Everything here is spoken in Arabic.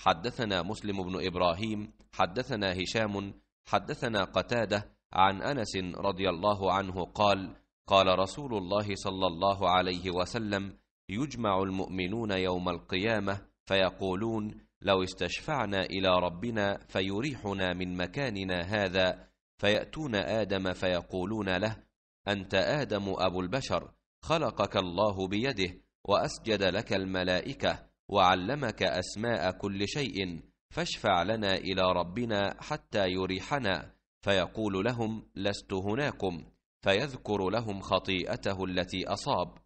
حدثنا مسلم بن إبراهيم حدثنا هشام حدثنا قتادة عن أنس رضي الله عنه قال قال رسول الله صلى الله عليه وسلم يجمع المؤمنون يوم القيامة فيقولون لو استشفعنا إلى ربنا فيريحنا من مكاننا هذا فيأتون آدم فيقولون له أنت آدم أبو البشر خلقك الله بيده وأسجد لك الملائكة وعلمك أسماء كل شيء فاشفع لنا إلى ربنا حتى يريحنا. فيقول لهم لست هناكم. فيذكر لهم خطيئته التي أصاب.